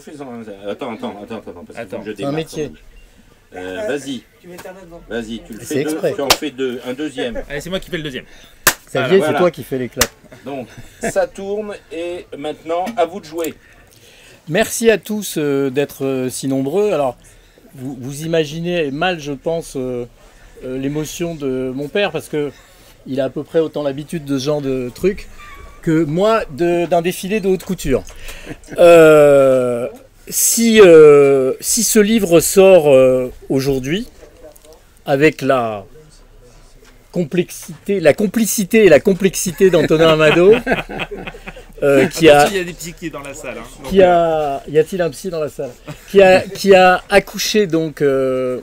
refais-en. Attends, attends, attends, attends, parce Attends. que je C'est un démarre, métier. Euh, vas-y, Tu mets ta main dedans. vas-y, tu le C'est fais deux, exprès. tu en fais deux, un deuxième. Allez, c'est moi qui fais le deuxième. Xavier, voilà. c'est toi qui fais les claps. Donc, ça tourne et maintenant, à vous de jouer. Merci à tous euh, d'être euh, si nombreux. Alors, vous, vous imaginez mal, je pense, euh, euh, l'émotion de mon père parce que il a à peu près autant l'habitude de ce genre de trucs que moi d'un défilé de haute couture. Euh, si, euh, si ce livre sort euh, aujourd'hui avec la complexité, la complicité et la complexité d'Antonin Amado, qui a Il y a des psychiers dans la salle. hein. Donc, qui a y a-t-il un psy dans la salle? Qui a qui a accouché donc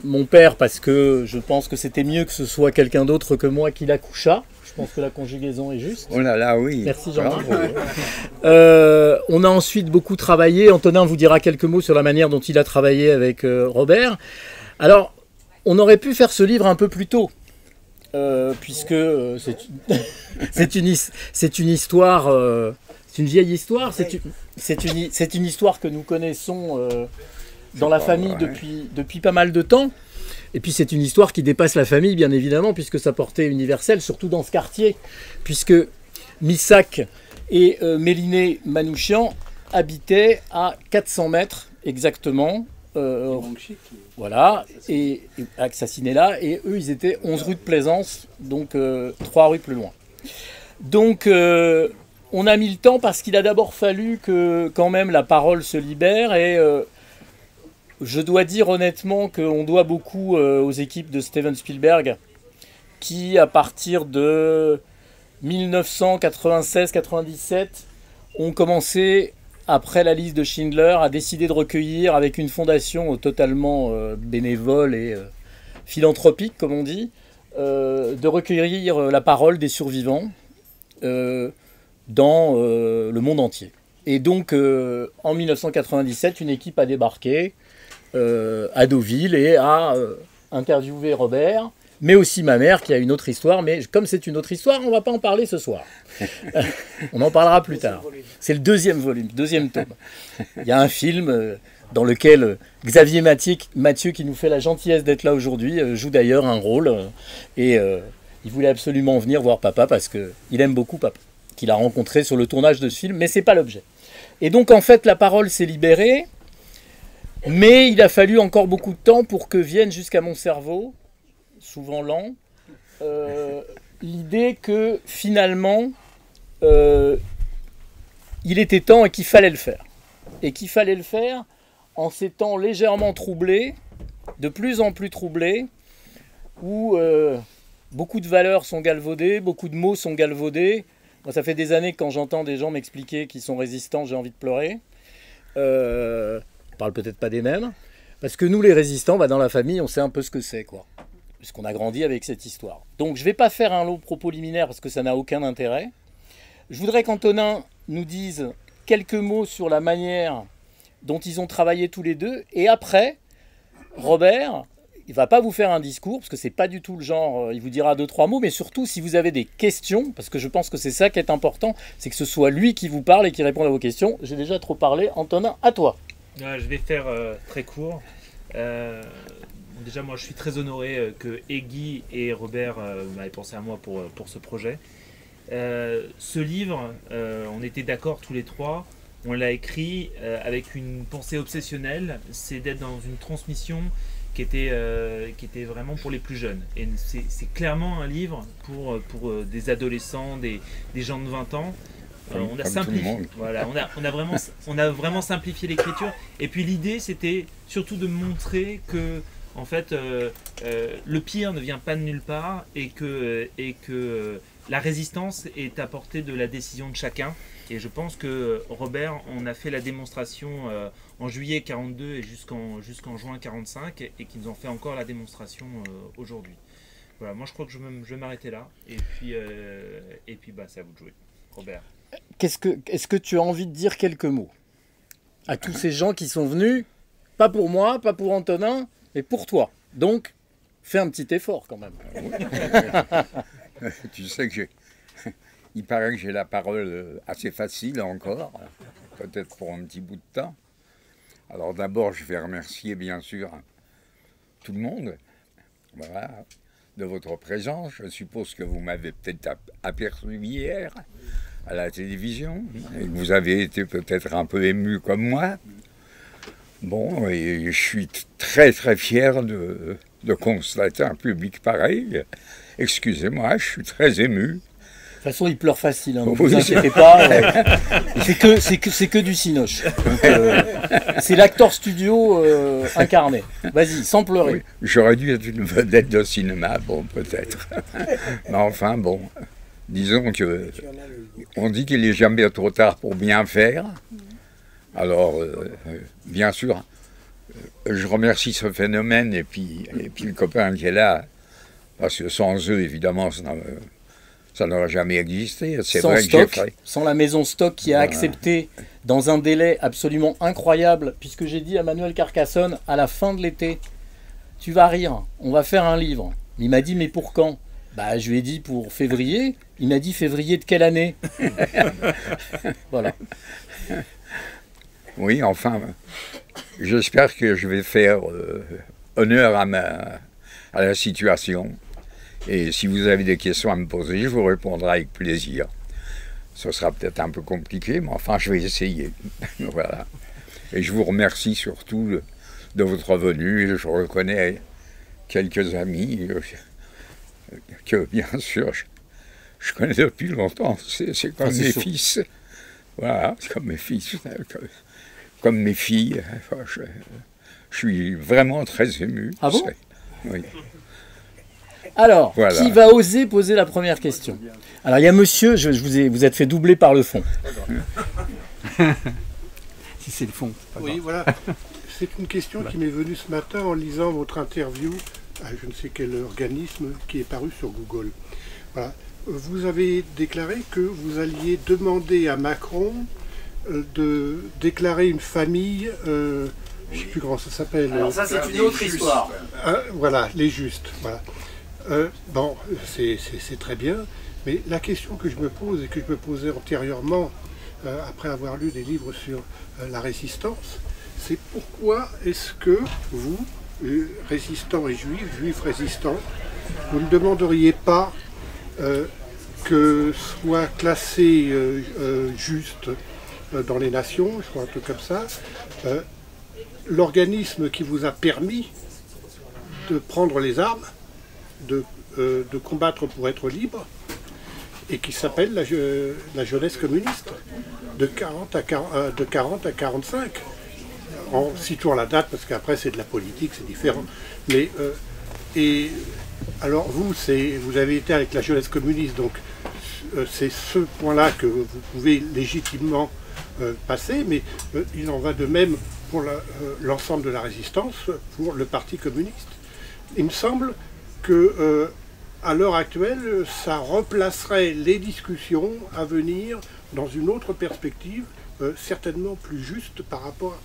mon père parce que je pense que c'était mieux que ce soit quelqu'un d'autre que moi qui l'accoucha pense que la conjugaison est juste Oh là là, oui. Merci Jean. Euh, on a ensuite beaucoup travaillé. Antonin vous dira quelques mots sur la manière dont il a travaillé avec euh, Robert. Alors, on aurait pu faire ce livre un peu plus tôt, euh, puisque euh, c'est une, c'est histoire, euh, c'est une vieille histoire. C'est une, histoire que nous connaissons euh, dans la famille depuis pas mal de temps. Et puis c'est une histoire qui dépasse la famille, bien évidemment, puisque sa portée est universelle, surtout dans ce quartier, puisque Missak et euh, Méliné Manouchian habitaient à 400 mètres exactement. euh, voilà, et, et assassiné là, et eux ils étaient 11 rue de Plaisance, donc 3 rues plus loin. Donc euh, on a mis le temps parce qu'il a d'abord fallu que quand même la parole se libère et euh, je dois dire honnêtement qu'on doit beaucoup euh, aux équipes de Steven Spielberg qui à partir de 1996-97 ont commencé, après la liste de Schindler, à décider de recueillir avec une fondation euh, totalement euh, bénévole et philanthropique, comme on dit, de recueillir la parole des survivants dans le monde entier. Et donc, en 1997, une équipe a débarqué euh, à Deauville et a euh, interviewé Robert, mais aussi ma mère qui a une autre histoire. Mais comme c'est une autre histoire, on ne va pas en parler ce soir. on en parlera plus tard. C'est le deuxième volume, deuxième tome. Il y a un film euh, dans lequel Xavier Mathieu, Mathieu, qui nous fait la gentillesse d'être là aujourd'hui, joue d'ailleurs un rôle. et euh, il voulait absolument venir voir papa parce qu'il aime beaucoup papa, qu'il a rencontré sur le tournage de ce film, mais c'est pas l'objet. Et donc en fait, la parole s'est libérée. Mais il a fallu encore beaucoup de temps pour que vienne jusqu'à mon cerveau, souvent lent, euh, l'idée que finalement, euh, il était temps et qu'il fallait le faire. Et qu'il fallait le faire en ces temps légèrement troublés, de plus en plus troublés, où euh, beaucoup de valeurs sont galvaudées, beaucoup de mots sont galvaudés. Ça fait des années que quand j'entends des gens m'expliquer qu'ils sont résistants, j'ai envie de pleurer. Parle peut-être pas des mêmes. Parce que nous, les résistants, bah, dans la famille, on sait un peu ce que c'est, quoi. Puisqu'on a grandi avec cette histoire. Donc, je ne vais pas faire un long propos liminaire parce que ça n'a aucun intérêt. Je voudrais qu'Antonin nous dise quelques mots sur la manière dont ils ont travaillé tous les deux. Et après, Robert, il va pas vous faire un discours parce que c'est pas du tout le genre. euh, Il vous dira deux trois mots, mais surtout si vous avez des questions, parce que je pense que c'est ça qui est important, c'est que ce soit lui qui vous parle et qui réponde à vos questions. J'ai déjà trop parlé. Antonin, à toi. Je vais faire euh, très court. Euh, déjà, moi, je suis très honoré euh, que Eggy et Robert m'aient pensé à moi pour, ce projet. Ce livre, on était d'accord tous les trois. On l'a écrit avec une pensée obsessionnelle, c'est d'être dans une transmission qui était, vraiment pour les plus jeunes. Et c'est clairement un livre pour, des adolescents, des, des gens de 20 ans. Comme- on, a simplifié, voilà, on, a, on, a vraiment, on a vraiment simplifié l'écriture. Et puis l'idée, c'était surtout de montrer que, en fait, euh, euh, le pire ne vient pas de nulle part et que, euh, et que la résistance est à portée de la décision de chacun. Et je pense que Robert, on a fait la démonstration euh, en juillet 42 et jusqu'en jusqu'en juin 45 et, qu'ils ont fait encore la démonstration aujourd'hui. Voilà, moi je crois que je, vais m'arrêter là. Et puis, et puis bah, c'est à vous de jouer. Robert. Qu'est-ce que, est-ce que tu as envie de dire quelques mots à tous ces gens qui sont venus, pas pour moi, pas pour Antonin, mais pour toi. Donc, fais un petit effort quand même. tu sais que j'ai. Il paraît que j'ai la parole euh, assez facile encore, peut-être pour un petit bout de temps. Alors d'abord, je vais remercier bien sûr tout le monde voilà, de votre présence. Je suppose que vous m'avez peut-être aperçu hier à la télévision et que vous avez été peut-être un peu ému comme moi. Bon, et je suis très très fier de, de constater un public pareil. Excusez-moi, je suis très ému. De toute façon, il pleure facile, hein, vous inquiétez pas. c'est que, c'est que, c'est que du cinoche. Euh, c'est l'acteur studio euh, incarné. Vas-y, sans pleurer. J'aurais dû être une vedette de cinéma, bon, peut-être. Mais enfin, bon, disons que on dit qu'il n'est jamais trop tard pour bien faire. Alors, euh, bien sûr, je remercie ce phénomène et puis, et puis le copain qui est là, parce que sans eux, évidemment, ça ça n'aurait jamais existé. Sans stock, sans la maison stock qui a accepté dans un délai absolument incroyable, puisque j'ai dit à Manuel Carcassonne à la fin de l'été, tu vas rire, on va faire un livre. Il m'a dit mais pour quand? Bah je lui ai dit pour février. Il m'a dit février de quelle année Voilà. Oui, enfin, j'espère que je vais faire euh, honneur à, ma, à la situation. Et si vous avez des questions à me poser, je vous répondrai avec plaisir. Ce sera peut-être un peu compliqué, mais enfin, je vais essayer. voilà. Et je vous remercie surtout de votre venue. Je reconnais quelques amis euh, que, bien sûr, je, connais depuis longtemps. C'est comme mes fils. Voilà, comme mes fils, comme mes filles. je, je, suis vraiment très ému. Ah bon? Oui. Alors, qui va oser poser la première question? Alors, il y a monsieur, je, vous ai, vous êtes fait doubler par le fond. si c'est le fond. Oui, voilà. C'est une question qui m'est venue ce matin en lisant votre interview à je ne sais quel organisme qui est paru sur Google. Voilà. Vous avez déclaré que vous alliez demander à Macron euh, de déclarer une famille, euh, je ne sais plus comment ça s'appelle. Alors ça c'est une autre histoire. Euh, voilà, les justes. Voilà. Euh, bon, c'est très bien, mais la question que je me pose et que je me posais antérieurement, euh, après avoir lu des livres sur la résistance, c'est pourquoi est-ce que vous, résistants et juifs, juifs résistants, vous ne demanderiez pas que soit classé juste dans les nations, je crois un truc comme ça, l'organisme qui vous a permis de prendre les armes euh, de, combattre pour être libre et qui s'appelle la, jeunesse communiste de 40 à, euh, de 40 à 45 en situant la date parce qu'après c'est de la politique, c'est différent. Mais euh, et alors vous, vous avez été avec la jeunesse communiste, donc c'est ce point-là que vous pouvez légitimement passer, mais il en va de même pour l'ensemble de la résistance, pour le Parti communiste. Il me semble que euh, à l'heure actuelle, ça replacerait les discussions à venir dans une autre perspective, euh, certainement plus juste par rapport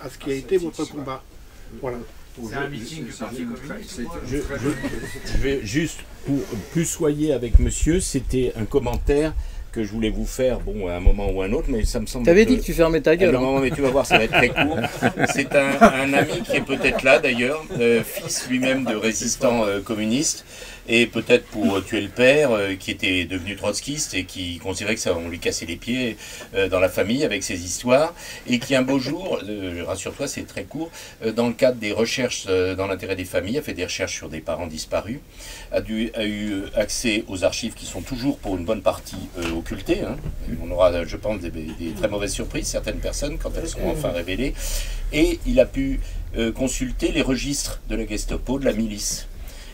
à ce qui a été votre combat. Voilà. C'est un meeting du Parti communiste. Je, je, vais juste pour plus soyer avec monsieur, c'était un commentaire que je voulais vous faire, bon, à un moment ou à un autre, mais ça me semble. T'avais dit que tu fermais ta gueule. Non, hein. mais tu vas voir, ça va être très court. C'est un, ami qui est peut-être là d'ailleurs, euh, fils lui-même de résistant euh, communiste, et peut-être pour tuer le père euh, qui était devenu trotskiste et qui considérait que ça on lui cassait les pieds euh, dans la famille avec ses histoires et qui un beau jour, euh, rassure-toi c'est très court, dans le cadre des recherches dans l'intérêt des familles, a fait des recherches sur des parents disparus, a, eu accès aux archives qui sont toujours pour une bonne partie occultées. Hein. On aura je pense des, très mauvaises surprises, certaines personnes quand elles seront enfin révélées, et il a pu consulter les registres de la Gestapo, de la milice.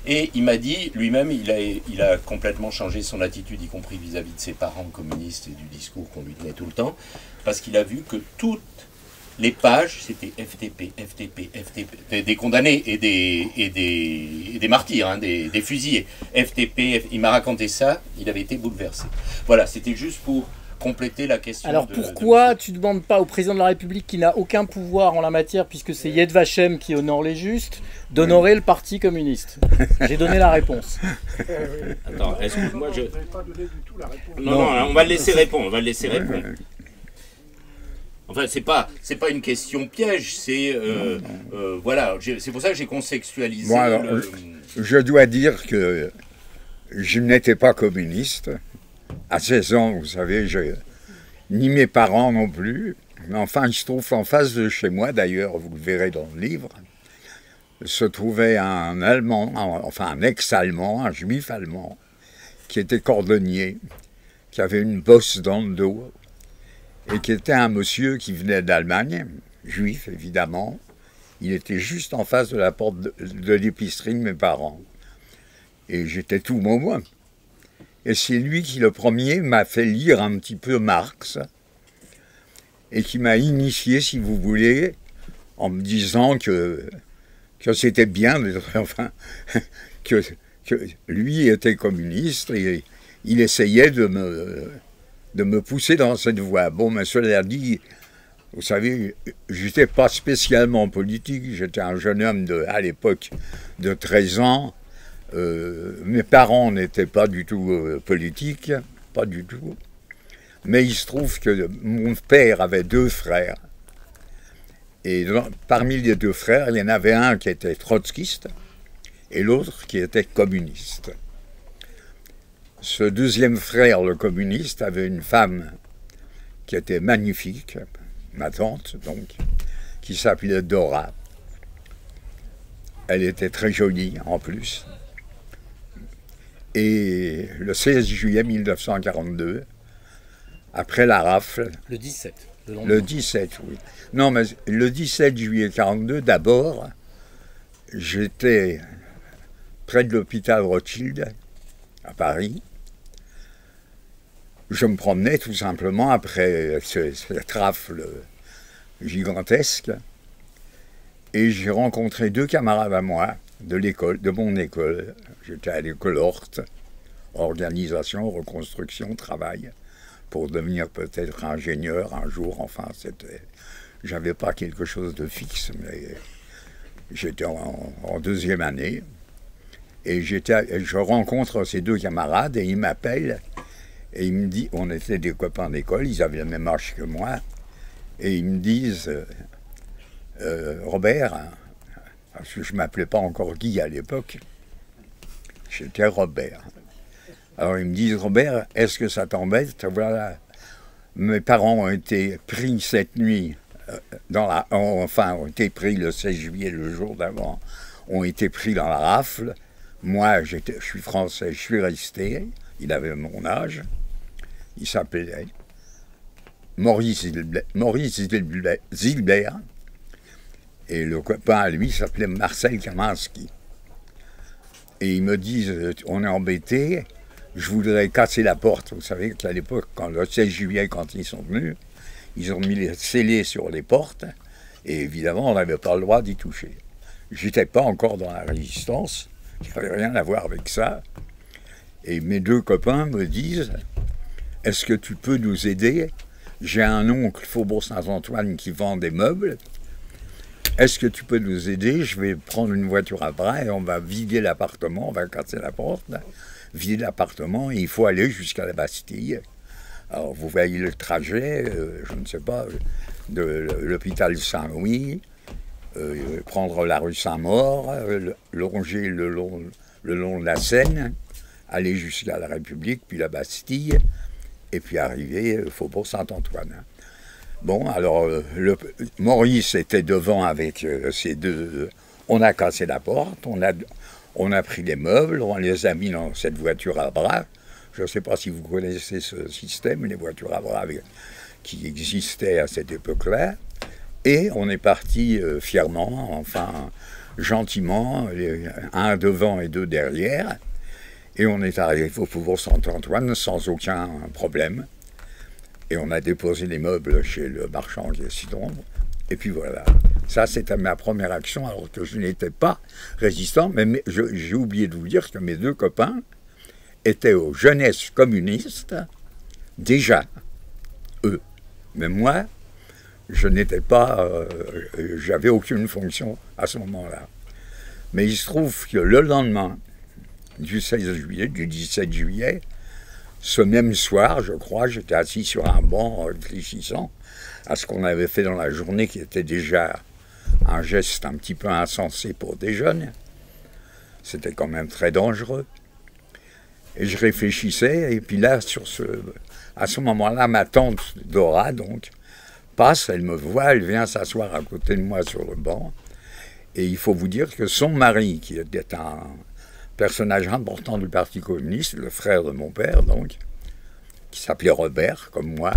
Et il m'a dit, lui-même, il a, il a complètement changé son attitude, y compris vis-à-vis de ses parents communistes et du discours qu'on lui tenait tout le temps, parce qu'il a vu que toutes les pages, c'était FTP, FTP, FTP, des condamnés et des, et des, des martyrs, hein, des, des, fusillés. FTP, il m'a raconté ça, il avait été bouleversé. Voilà, c'était juste pour compléter la question. Alors pourquoi tu ne demandes pas au président de la République qui n'a aucun pouvoir en la matière, puisque c'est Yed Vashem qui honore les justes, d'honorer le Parti communiste? J'ai donné la réponse. Attends, excuse-moi, je... Non, non, on va le laisser répondre, on va le laisser répondre. Enfin, c'est pas, c'est pas une question piège, c'est euh, euh, voilà, c'est pour ça que j'ai contextualisé. Bon, alors, le- Je dois dire que je n'étais pas communiste. À 16 ans, vous savez, ni mes parents non plus. Mais enfin, il se trouve en face de chez moi, d'ailleurs, vous le verrez dans le livre, se trouvait un Allemand, enfin un ex-Allemand, un juif allemand, qui était cordonnier, qui avait une bosse dans le dos, et qui était un monsieur qui venait d'Allemagne, juif évidemment, il était juste en face de la porte de, de l'épicerie de mes parents. Et j'étais tout moment. Et c'est lui qui, le premier, m'a fait lire un petit peu Marx et qui m'a initié, si vous voulez, en me disant que, c'était bien, enfin, que, que lui était communiste et il essayait de me, pousser dans cette voie. Bon, mais cela dit, vous savez, j'étais pas spécialement politique, j'étais un jeune homme à l'époque de 13 ans. Euh, mes parents n'étaient pas du tout euh, politiques, pas du tout. Mais il se trouve que mon père avait deux frères. Et parmi les deux frères, il y en avait un qui était trotskiste et l'autre qui était communiste. Ce deuxième frère, le communiste, avait une femme qui était magnifique, ma tante donc, qui s'appelait Dora. Elle était très jolie en plus. Et le 16 juillet 1942, après la rafle, Le 17. Le, le lendemain. 17, oui. Non, mais le 17 juillet 42, d'abord, j'étais près de l'hôpital Rothschild, à Paris. Je me promenais tout simplement après ce- cette rafle gigantesque. Et j'ai rencontré deux camarades à moi de l'école, de mon école. J'étais à l'école Horte, organisation, reconstruction, travail pour devenir peut-être ingénieur un jour. Enfin, c'était, j'avais pas quelque chose de fixe, mais j'étais en, deuxième année et je rencontre ces deux camarades et ils m'appellent et ils me disent, on était des copains d'école, ils avaient le même âge que moi, et ils me disent, euh, Robert, parce que je m'appelais pas encore Guy à l'époque, j'étais Robert. Alors ils me disent, Robert, est-ce que ça t'embête? Voilà, mes parents ont été pris cette nuit, euh, dans la, enfin, ont été pris le 16 juillet, le jour d'avant, ont été pris dans la rafle. Moi, je suis français, je suis resté. Il avait mon âge. Il s'appelait Maurice Zilbe- Maurice Zilbe- Zilbert. Et le copain lui s'appelait Marcel Kaminski. Et ils me disent, euh, on est embêtés, je voudrais casser la porte. Vous savez qu'à l'époque, quand le 16 juillet, quand ils sont venus, ils ont mis les scellés sur les portes, et évidemment, on n'avait pas le droit d'y toucher. J'étais pas encore dans la résistance, je n'avais rien à voir avec ça. Et mes deux copains me disent, est-ce que tu peux nous aider? J'ai un oncle, Faubourg Saint-Antoine, qui vend des meubles. Est-ce que tu peux nous aider? Je vais prendre une voiture à bras et on va vider l'appartement, on va casser la porte, vider l'appartement et il faut aller jusqu'à la Bastille. Alors vous voyez le trajet, euh, je ne sais pas, de l'hôpital Saint-Louis, euh, prendre la rue Saint-Maur, euh, longer le long, le long de la Seine, aller jusqu'à la République, puis la Bastille, et puis arriver au Faubourg Saint-Antoine. Bon, alors, euh, Maurice était devant avec euh, ses deux. On a cassé la porte, on a, pris les meubles, on les a mis dans cette voiture à bras. Je ne sais pas si vous connaissez ce système, les voitures à bras qui existaient à cette époque-là. Et on est parti euh, fièrement, enfin, gentiment, un devant et deux derrière. Et on est arrivé au Faubourg Saint-Antoine sans aucun problème. Et on a déposé les meubles chez le marchand qui est citron. Et puis voilà. Ça, c'était ma première action, alors que je n'étais pas résistant. Mais j'ai oublié de vous dire que mes deux copains étaient aux jeunesses communistes, déjà, eux. Mais moi, je n'étais pas. euh, J'avais aucune fonction à ce moment-là. Mais il se trouve que le lendemain du 16 juillet, du 17 juillet, ce même soir, je crois, j'étais assis sur un banc réfléchissant à ce qu'on avait fait dans la journée, qui était déjà un geste un petit peu insensé pour des jeunes. C'était quand même très dangereux. Et je réfléchissais, et puis là, sur ce, à ce moment-là, ma tante Dora, donc, passe, elle me voit, elle vient s'asseoir à côté de moi sur le banc. Et il faut vous dire que son mari, qui était un personnage important du Parti communiste, le frère de mon père, donc, qui s'appelait Robert, comme moi,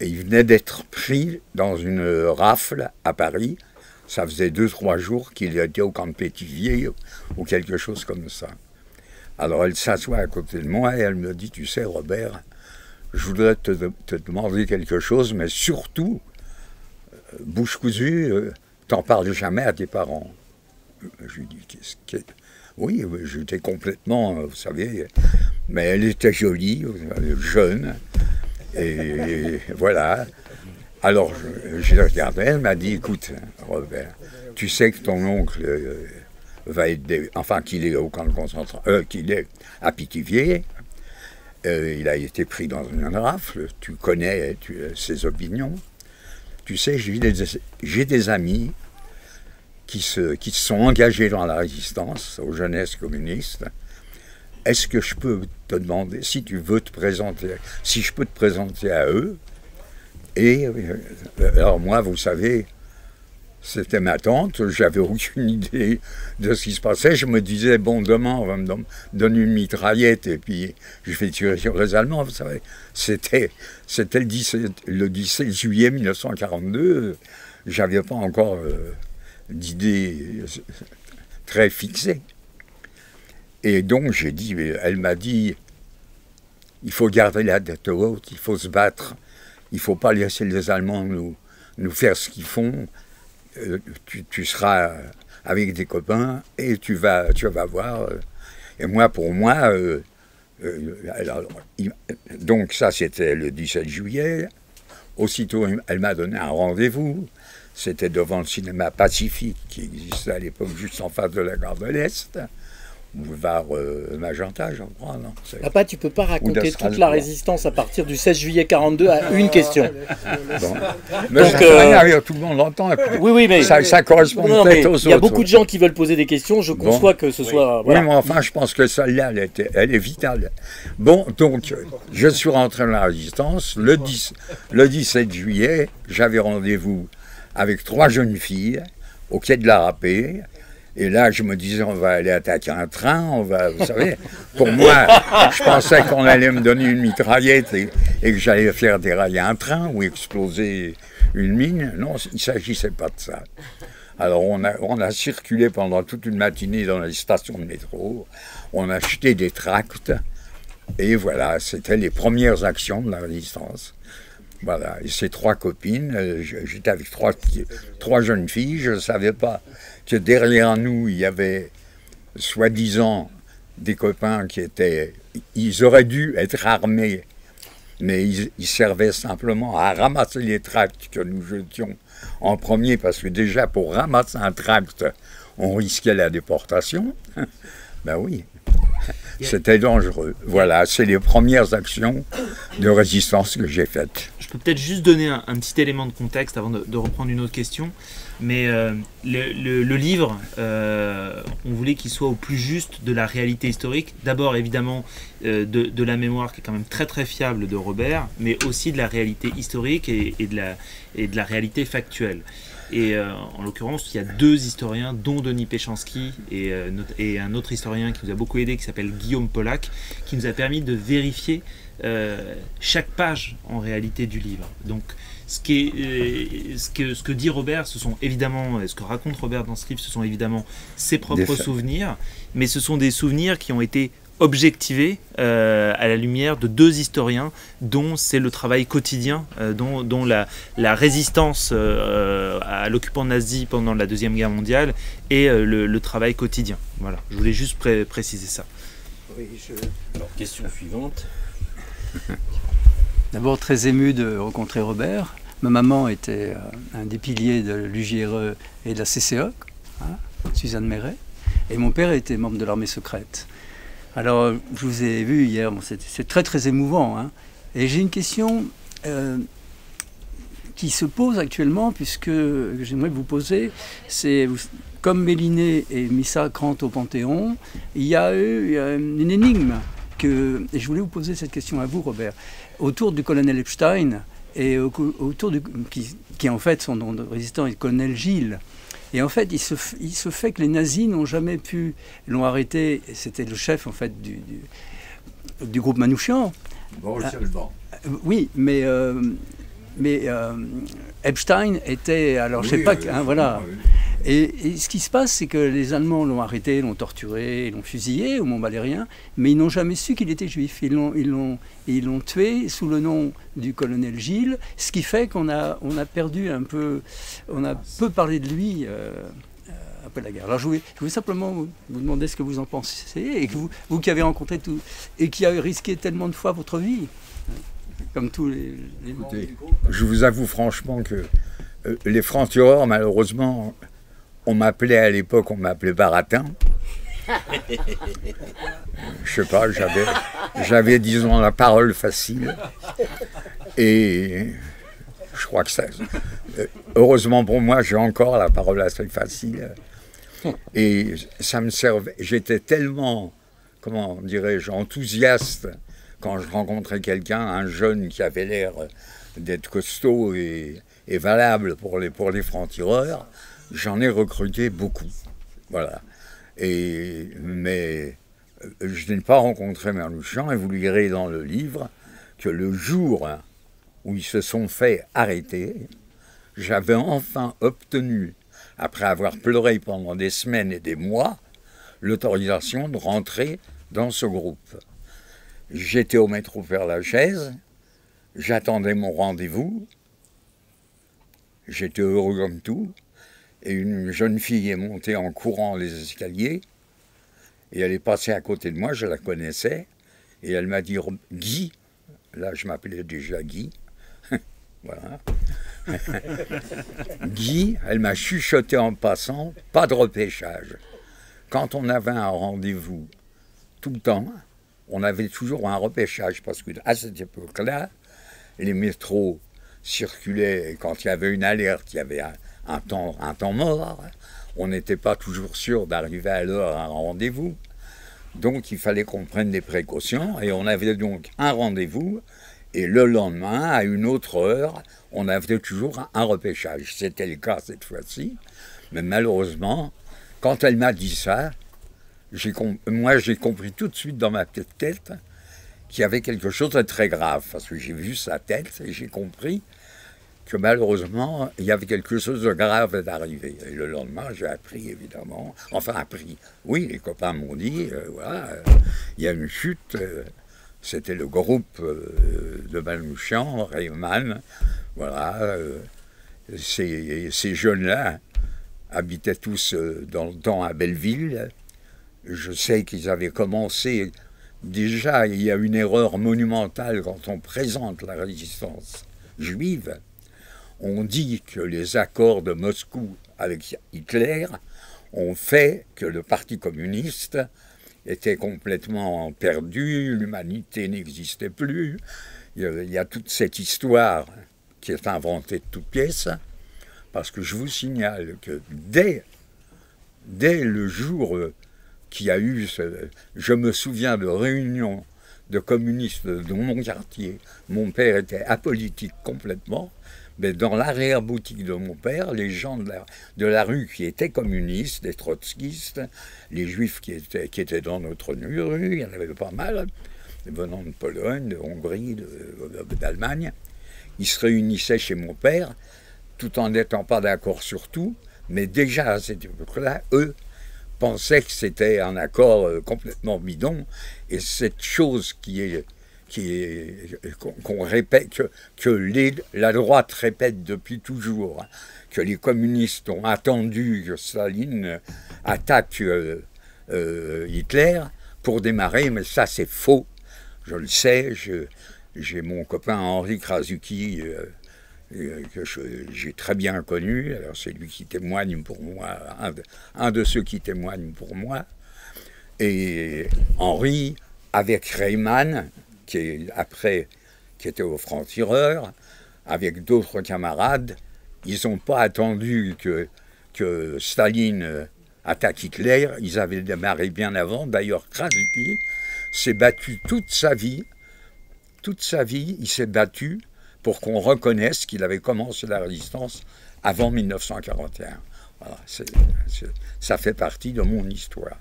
et il venait d'être pris dans une rafle à Paris. Ça faisait deux, trois jours qu'il était au camp de Pétivier ou quelque chose comme ça. Alors elle s'assoit à côté de moi et elle me dit, tu sais Robert, je voudrais te, demander quelque chose, mais surtout, euh, bouche cousue, euh, t'en parles jamais à tes parents. Je lui dis, qu'est-ce que... Oui, j'étais complètement, vous savez, mais elle était jolie, jeune, et voilà. Alors, je, regardé, elle m'a dit, écoute, Robert, tu sais que ton oncle euh, va être, enfin qu'il est au camp de concentration, euh, qu'il est à Pithiviers, euh, il a été pris dans une rafle, tu connais ses opinions. Tu sais, j'ai des, amis qui se, qui sont engagés dans la résistance aux jeunesses communistes, est-ce que je peux te demander si tu veux te présenter, si je peux te présenter à eux? Et euh, alors moi, vous savez, c'était ma tante, j'avais aucune idée de ce qui se passait. Je me disais, bon, demain, on va me donner une mitraillette et puis je vais tirer sur les Allemands, vous savez. C'était, le, 17, le 17 juillet 1942. J'avais pas encore euh, d'idée euh, très fixée. Et donc j'ai dit, elle m'a dit, il faut garder la tête haute, il faut se battre, il ne faut pas laisser les Allemands nous, nous faire ce qu'ils font. Euh, tu, seras avec des copains et tu vas, tu vas voir. Et moi, pour moi, euh, donc ça c'était le 17 juillet. Aussitôt, elle m'a donné un rendez-vous. C'était devant le cinéma Pacifique qui existait à l'époque juste en face de la gare de l'Est boulevard euh, Magenta, j'en crois, non Papa, tu peux pas raconter toute la résistance à partir du 16 juillet 42 à une question. Mais Donc, euh, tout le monde l'entend. Oui, oui, mais ça, correspond peut-être aux autres. Il y a beaucoup de gens qui veulent poser des questions. Je conçois que ce soit. Oui, mais enfin, je pense que celle-là, elle, elle, est vitale. Bon, donc, je suis rentré dans la résistance le, 10, le 17 juillet. J'avais rendez-vous avec trois jeunes filles au quai de la Râpée et là, je me disais, on va aller attaquer un train, on va, vous savez, pour moi, je pensais qu'on allait me donner une mitraillette et, que j'allais faire dérailler un train ou exploser une mine. Non, il ne s'agissait pas de ça. Alors, on a, on circulé pendant toute une matinée dans les stations de métro, on a acheté des tracts, et voilà, c'était les premières actions de la résistance. Voilà, et ces trois copines, euh, j'étais avec trois, trois jeunes filles, je ne savais pas que derrière nous, il y avait soi-disant des copains qui étaient. Ils auraient dû être armés, mais ils, servaient simplement à ramasser les tracts que nous jetions en premier, parce que déjà, pour ramasser un tract, on risquait la déportation. ben oui. C'était dangereux. Voilà, c'est les premières actions de résistance que j'ai faites. Je peux peut-être juste donner un, petit élément de contexte avant de reprendre une autre question. Mais euh, le, livre, euh, on voulait qu'il soit au plus juste de la réalité historique. D'abord, évidemment, euh, de, la mémoire qui est quand même très très fiable de Robert, mais aussi de la réalité historique et, de, la, et de la réalité factuelle. Et en l'occurrence, il y a deux historiens, dont Denis Péchanski et, et, un autre historien qui nous a beaucoup aidé, qui s'appelle Guillaume Pollack, qui nous a permis de vérifier chaque page en réalité du livre. Donc, ce, qui est, euh, ce, que, ce que dit Robert, ce sont évidemment, ce que raconte Robert dans ce livre, ce sont évidemment ses propres souvenirs, mais ce sont des souvenirs qui ont été objectivés euh, à la lumière de deux historiens dont c'est le travail quotidien, euh, dont, dont la, la, résistance à l'occupant nazi pendant la Deuxième Guerre mondiale et le, travail quotidien. Voilà, je voulais juste préciser ça. Oui, Alors, question suivante. D'abord très ému de rencontrer Robert. Ma maman était euh, un des piliers de l'UGRE et de la CCE, hein, Suzanne Méret. Et mon père était membre de l'armée secrète. Alors, je vous ai vu hier, c'est très très émouvant. hein. Et j'ai une question euh, qui se pose actuellement, puisque que j'aimerais vous poser, c'est comme Méliné est mis sacrant au Panthéon, il y a eu une énigme que, et je voulais vous poser cette question à vous, Robert, autour du colonel Epstein et au- autour du qui, en fait son nom de résistant est colonel Gilles. Et en fait, il se, f- il se fait que les nazis n'ont jamais pu, l'ont arrêté. C'était le chef en fait du, du, du groupe Manouchian. Bon, Ah. Oui, mais euh, mais euh, Epstein était alors je sais Oui, pas euh, hein, voilà. oui. Et, et ce qui se passe, c'est que les Allemands l'ont arrêté, l'ont torturé, l'ont fusillé au Mont Valérien, mais ils n'ont jamais su qu'il était juif. Ils l'ont, ils l'ont, ils l'ont tué sous le nom du colonel Gilles, ce qui fait qu'on a, on a perdu un peu, on a peu parlé de lui. euh, euh, après la guerre. Alors je voulais, je voulais simplement vous, vous demander ce que vous en pensez et que vous, vous qui avez rencontré tout et qui avez risqué tellement de fois votre vie, comme tous les, les Écoutez. Je vous avoue franchement que euh, les francs-tireurs, malheureusement, on m'appelait à l'époque, on m'appelait Baratin. Je sais pas, j'avais, j'avais, disons, la parole facile. Et je crois que ça. Heureusement pour moi, j'ai encore la parole assez facile. Et ça me servait. J'étais tellement, comment dirais-je, enthousiaste quand je rencontrais quelqu'un, un jeune qui avait l'air d'être costaud et, et valable pour les, pour les francs-tireurs, j'en ai recruté beaucoup. Voilà. Mais euh, je n'ai pas rencontré Merluchan et vous lirez dans le livre que le jour où ils se sont fait arrêter, j'avais enfin obtenu, après avoir pleuré pendant des semaines et des mois, l'autorisation de rentrer dans ce groupe. J'étais au métro Père Lachaise, j'attendais mon rendez-vous, j'étais heureux comme tout, et une jeune fille est montée en courant les escaliers, et elle est passée à côté de moi, je la connaissais, et elle m'a dit Guy, là je m'appelais déjà Guy, voilà. Guy, elle m'a chuchoté en passant, pas de repêchage. Quand on avait un rendez-vous tout le temps, on avait toujours un repêchage parce qu'à cette époque-là, les métros circulaient et quand il y avait une alerte, il y avait un, un temps, temps mort. On n'était pas toujours sûr d'arriver à l'heure à un rendez-vous. Donc il fallait qu'on prenne des précautions et on avait donc un rendez-vous et le lendemain, à une autre heure, on avait toujours un, repêchage. C'était le cas cette fois-ci. Mais malheureusement, quand elle m'a dit ça, moi j'ai compris tout de suite dans ma tête qu'il y avait quelque chose de très grave. Parce que j'ai vu sa tête et j'ai compris que malheureusement, il y avait quelque chose de grave d'arriver. Et le lendemain, j'ai appris, évidemment, enfin appris, oui, les copains m'ont dit, euh, voilà, euh, il y a une chute, euh, c'était le groupe de Manouchian, Rayman, voilà, ces, ces jeunes-là habitaient tous dans le temps à Belleville. Je sais qu'ils avaient commencé, déjà, il y a une erreur monumentale quand on présente la résistance juive on dit que les accords de Moscou avec Hitler ont fait que le Parti communiste était complètement perdu, l'humanité n'existait plus. Il y, a, toute cette histoire qui est inventée de toutes pièces, parce que je vous signale que dès, le jour qu'il y a eu, je me souviens de réunions de communistes dans mon quartier, mon père était apolitique complètement, mais dans l'arrière-boutique de mon père, les gens de la, rue qui étaient communistes, des trotskistes, les juifs qui étaient, qui étaient dans notre rue, il y en avait pas mal, venant de Pologne, de Hongrie, d'Allemagne, ils se réunissaient chez mon père, tout en n'étant pas d'accord sur tout, mais déjà à cette époque-là, eux pensaient que c'était un accord euh, complètement bidon, et cette chose qui est qu'on répète, que, la droite répète depuis toujours, que les communistes ont attendu que Staline attaque euh, euh, Hitler pour démarrer, mais ça c'est faux. Je le sais, j'ai mon copain Henri Krasuki euh, que j'ai très bien connu, alors c'est lui qui témoigne pour moi, un de, ceux qui témoignent pour moi, Et Henri, avec Reymann, qui après, qui était au franc-tireur, avec d'autres camarades, ils n'ont pas attendu que, que Staline euh, attaque Hitler. Ils avaient démarré bien avant. D'ailleurs, Krasicki s'est battu toute sa vie. Toute sa vie, il s'est battu pour qu'on reconnaisse qu'il avait commencé la résistance avant 1941. Voilà, ça fait partie de mon histoire.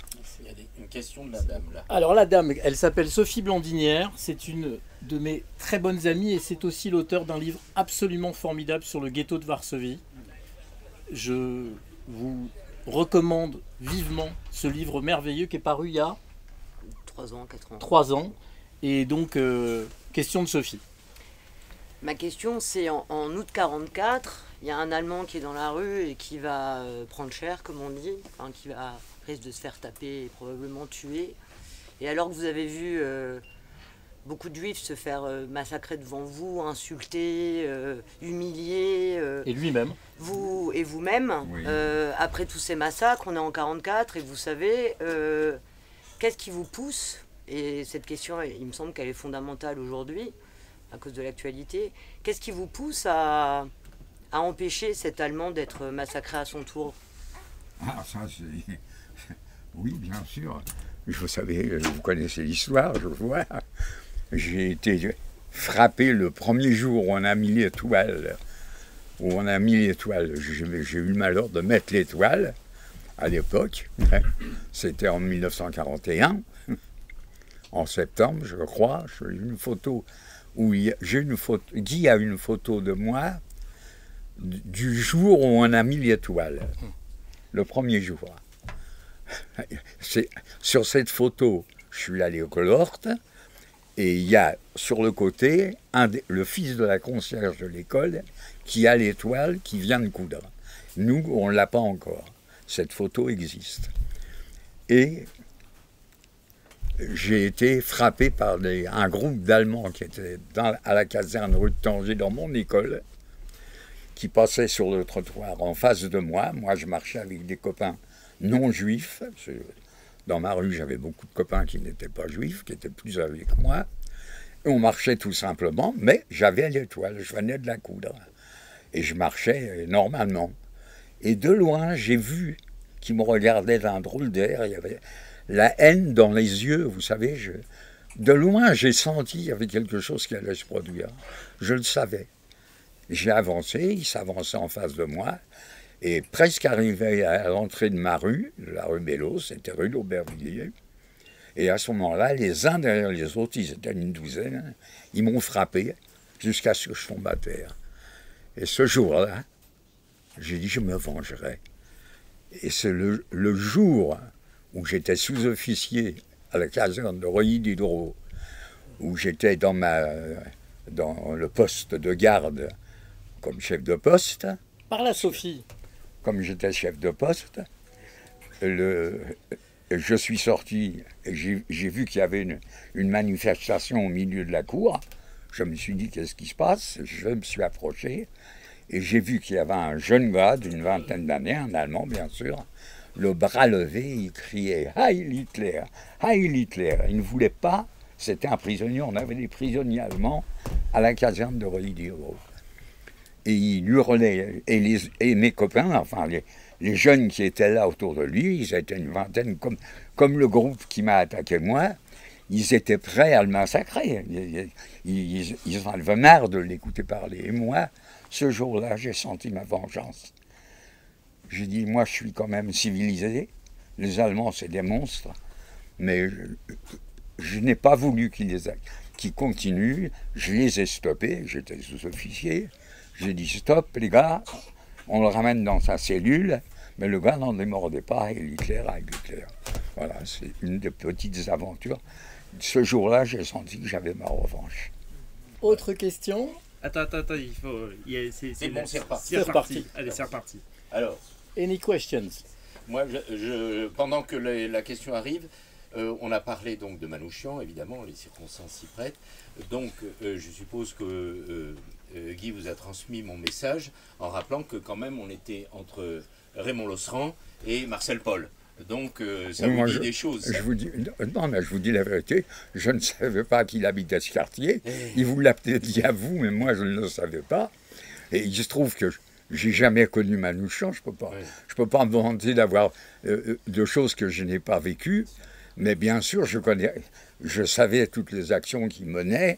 Une question de la dame là. Alors la dame, elle s'appelle Sophie Blandinière, c'est une de mes très bonnes amies et c'est aussi l'auteur d'un livre absolument formidable sur le ghetto de Varsovie. Je vous recommande vivement ce livre merveilleux qui est paru il y a 3 ans, 4 ans. trois ans. Et donc, euh, question de Sophie. Ma question, c'est en, en août 44, il y a un Allemand qui est dans la rue et qui va euh, prendre cher, comme on dit, enfin, qui va risque de se faire taper et probablement tuer. Et alors que vous avez vu euh, beaucoup de juifs se faire euh, massacrer devant vous, insulter, euh, humilier, euh, Et lui-même. vous et vous-même, Oui. euh, après tous ces massacres, on est en 44 et vous savez, euh, qu'est-ce qui vous pousse? Et cette question, il me semble qu'elle est fondamentale aujourd'hui, à cause de l'actualité. Qu'est-ce qui vous pousse à, à empêcher cet Allemand d'être massacré à son tour? Ah, ça, c'est. Oui, bien sûr. Vous savez, vous connaissez l'histoire, je vois. J'ai été frappé le premier jour où on a mis l'étoile. Où on a mis. J'ai eu le malheur de mettre l'étoile à l'époque. C'était en 1941, en septembre, je crois. J'ai une photo où j'ai une photo. Guy a une photo de moi du jour où on a mis l'étoile. Le premier jour. Sur cette photo, je suis allé au Colorte et il y a sur le côté le fils de la concierge de l'école qui a l'étoile qui vient de coudre. Nous, on ne l'a pas encore. Cette photo existe. Et j'ai été frappé par un groupe d'Allemands qui était à la caserne rue de Tanger dans mon école, qui passait sur le trottoir en face de moi. Moi, je marchais avec des copains non juifs. Dans ma rue, j'avais beaucoup de copains qui n'étaient pas juifs, qui étaient plus âgés que moi. Et on marchait tout simplement, mais j'avais l'étoile, je venais de la coudre. Et je marchais euh, normalement. Et de loin, j'ai vu qu'ils me regardaient d'un drôle d'air. Il y avait la haine dans les yeux, vous savez. Je... De loin, j'ai senti qu'il y avait quelque chose qui allait se produire. Je le savais. J'ai avancé, il s'avançait en face de moi. Et presque arrivé à l'entrée de ma rue, la rue Bello, c'était rue d'Aubervilliers. Et à ce moment-là, les uns derrière les autres, ils étaient une douzaine, ils m'ont frappé jusqu'à ce que je tombe à terre. Et ce jour-là, j'ai dit, je me vengerai. Et c'est le, jour où j'étais sous-officier à la caserne de Reuilly diderot où j'étais dans le poste de garde comme chef de poste, Par la Sophie. Comme j'étais chef de poste, je suis sorti j'ai vu qu'il y avait une, manifestation au milieu de la cour. Je me suis dit, qu'est-ce qui se passe? Je me suis approché et j'ai vu qu'il y avait un jeune gars d'une vingtaine d'années, un Allemand bien sûr, le bras levé, il criait Heil Hitler Heil Hitler. Il ne voulait pas, c'était un prisonnier, on avait des prisonniers allemands à la caserne de Reuilly-Diderot et il. Et, les, et mes copains, enfin les, jeunes qui étaient là autour de lui, ils étaient une vingtaine, comme, comme le groupe qui m'a attaqué moi, ils étaient prêts à le massacrer. Ils, en avaient marre de l'écouter parler. Et moi, ce jour-là, j'ai senti ma vengeance. J'ai dit, moi, je suis quand même civilisé. Les Allemands, c'est des monstres. Mais je, n'ai pas voulu qu'ils continuent. Je les ai stoppés. J'étais sous-officier. J'ai dit stop, les gars, on le ramène dans sa cellule, mais le gars n'en démordait pas, et Hitler a Hitler. Voilà, c'est une des petites aventures. Ce jour-là, j'ai senti que j'avais ma revanche. Autre question Attends, attends, attends, il faut. il y a- C'est C'est bon, c'est reparti. C'est reparti. reparti. Allez, c'est reparti. Alors, Any questions? Moi, je, je- pendant que la, la question arrive, euh, on a parlé donc de Manouchian, évidemment, les circonstances s'y prêtent. Donc, euh, je suppose que euh, euh, Guy vous a transmis mon message en rappelant que quand même on était entre Raymond Losserand et Marcel Paul. Donc, euh, ça Oui, vous dit je- des choses. ça. Je vous dis, non, mais je vous dis la vérité, je ne savais pas qu'il habitait ce quartier. Eh. Il vous l'a peut-être dit à vous, mais moi je ne le savais pas. Et il se trouve que j'ai jamais connu Manouchian, je peux pas, je peux pas me vanter d'avoir euh, euh, de choses que je n'ai pas vécues. Mais bien sûr, je connais, je savais toutes les actions qu'il menait,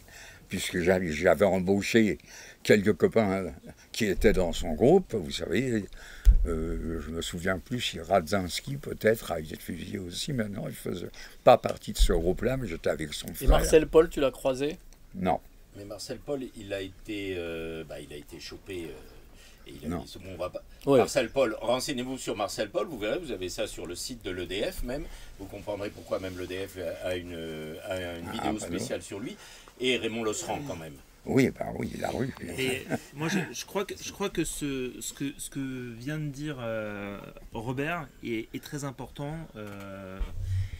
puisque j'avais embauché quelques copains qui étaient dans son groupe. Vous savez, euh, je me souviens plus si Radzinski peut-être a été fusillé aussi. Mais non, il faisait pas partie de ce groupe-là, mais j'étais avec son Et frère. Marcel Paul, tu l'as croisé? Non. Mais Marcel Paul, il a été, euh, bah, il a été chopé. euh, et il a Non. dit, bon, on va pas- Ouais. Marcel Paul, renseignez-vous sur Marcel Paul, vous verrez, vous avez ça sur le site de l'EDF même. Vous comprendrez pourquoi même l'EDF a une, a une Ah, vidéo bah, spéciale sur lui. Et Raymond Losserand quand même. Oui, ben oui, la rue. Et moi, je, je crois que, je crois que, ce, ce que ce que vient de dire euh, Robert est, est très important. euh,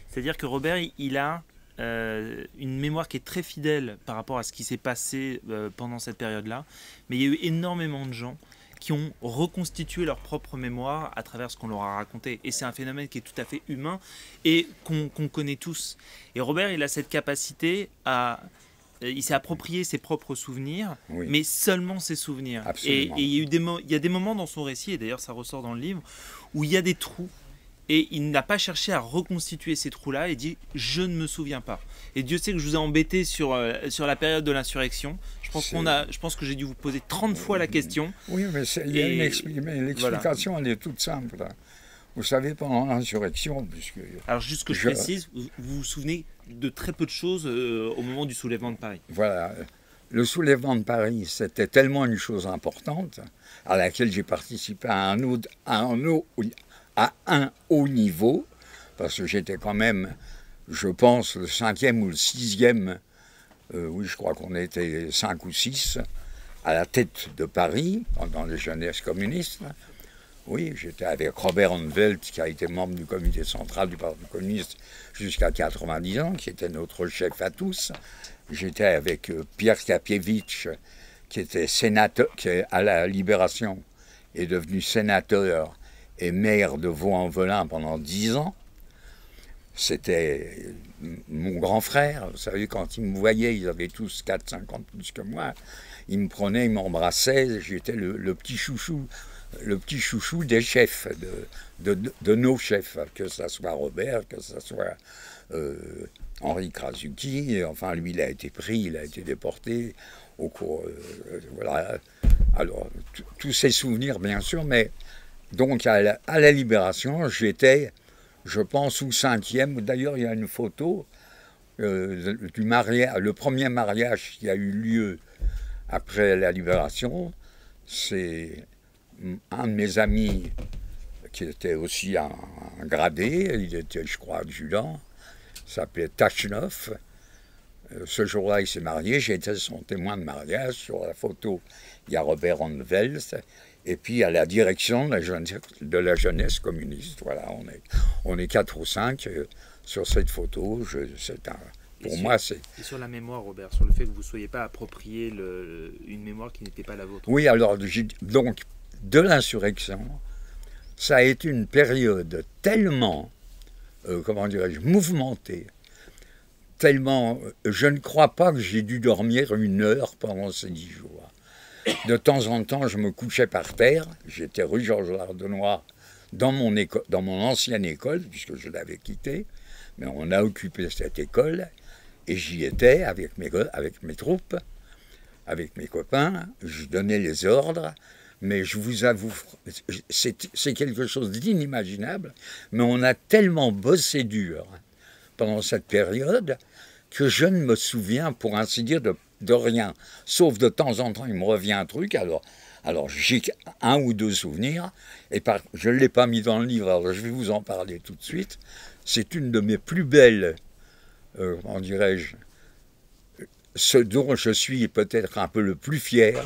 C'est-à-dire que Robert, il- a euh, une mémoire qui est très fidèle par rapport à ce qui s'est passé euh, pendant cette période-là. Mais il y a eu énormément de gens qui ont reconstitué leur propre mémoire à travers ce qu'on leur a raconté. Et c'est un phénomène qui est tout à fait humain et qu'on qu'on connaît tous. Et Robert, il a cette capacité à... euh, Il s'est approprié ses propres souvenirs, Oui. mais seulement ses souvenirs. Et, Absolument. et il, y a eu des mo- il y a des moments dans son récit, et d'ailleurs ça ressort dans le livre, où il y a des trous. Et il n'a pas cherché à reconstituer ces trous-là. Il dit Je ne me souviens pas. Et Dieu sait que je vous ai embêté sur, euh, sur la période de l'insurrection. Je pense, qu'on a, je pense que j'ai dû vous poser 30 fois la question. Oui, mais c'est- il y a Et- une expli- mais l'explication, elle est toute simple. Vous savez, pendant l'insurrection, puisque Alors, juste que je, Je- précise, vous, vous vous souvenez de très peu de choses euh, au moment du soulèvement de Paris. Voilà. Le soulèvement de Paris, c'était tellement une chose importante à laquelle j'ai participé à un, haut, à, un haut, à un haut niveau, parce que j'étais quand même, je pense, le cinquième ou le sixième, euh, oui, je crois qu'on était cinq ou six, à la tête de Paris, pendant les jeunesses communistes. Oui, j'étais avec Robert Anvelt, qui a été membre du comité central du Parti communiste jusqu'à 90 ans, qui était notre chef à tous. J'étais avec euh, Pierre Kapievitch, qui était sénateur, qui à la Libération est devenu sénateur et maire de Vaux-en-Velin pendant 10 ans. C'était euh, mon grand frère. Vous savez, quand ils me voyaient, ils avaient tous 4-5 ans plus que moi. Ils me prenaient, ils m'embrassaient. J'étais le, le petit chouchou, le petit chouchou des chefs, de, nos chefs, que ce soit Robert, que ce soit euh, Henri Krasuki. Enfin, lui, il a été pris, il a été déporté au cours. euh, voilà. Alors, tous ces souvenirs, bien sûr, mais donc à la, Libération, j'étais, je pense, au cinquième. D'ailleurs, il y a une photo euh, du mariage, le premier mariage qui a eu lieu après la Libération. C'est un de mes amis qui était aussi un, un gradé, il était, je crois, adjudant, s'appelait Tachnov. Euh, Ce jour-là, il s'est marié, j'ai été son témoin de mariage. Sur la photo, il y a Robert Anvels, et puis à la direction de la jeunesse, de la jeunesse communiste. Voilà, on est, on est quatre ou cinq euh, sur cette photo. Je, c'est un, pour moi, c'est. Et sur la mémoire, Robert, sur le fait que vous ne soyez pas approprié le- une mémoire qui n'était pas la vôtre. Oui, alors, donc, de l'insurrection, ça a été une période tellement, euh, comment dirais-je, mouvementée, tellement, euh, je ne crois pas que j'ai dû dormir une heure pendant ces dix jours. De temps en temps, je me couchais par terre, j'étais rue Georges Lardenois, dans mon, dans mon ancienne école, puisque je l'avais quittée, mais on a occupé cette école, et j'y étais avec mes, avec mes troupes, avec mes copains, je donnais les ordres, mais je vous avoue, c'est quelque chose d'inimaginable, mais on a tellement bossé dur pendant cette période que je ne me souviens, pour ainsi dire, de, rien. Sauf de temps en temps, il me revient un truc, alors, alors j'ai un ou deux souvenirs, et je ne l'ai pas mis dans le livre, alors je vais vous en parler tout de suite. C'est une de mes plus belles, euh, comment dirais-je, ce dont je suis peut-être un peu le plus fier,